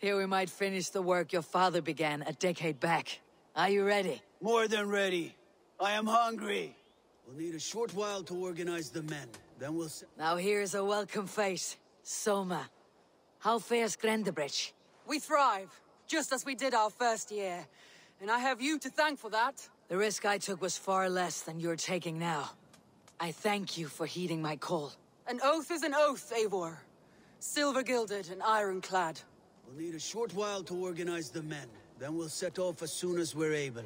Here we might finish the work your father began a decade back. Are you ready? More than ready. I am hungry. We'll need a short while to organize the men. Then we'll... Now here's a welcome face. Soma. How fares Grantebridge? We thrive, just as we did our first year. And I have you to thank for that. The risk I took was far less than you're taking now. I thank you for heeding my call. An oath is an oath, Eivor. Silver-gilded and ironclad. We'll need a short while to organize the men. Then we'll set off as soon as we're able.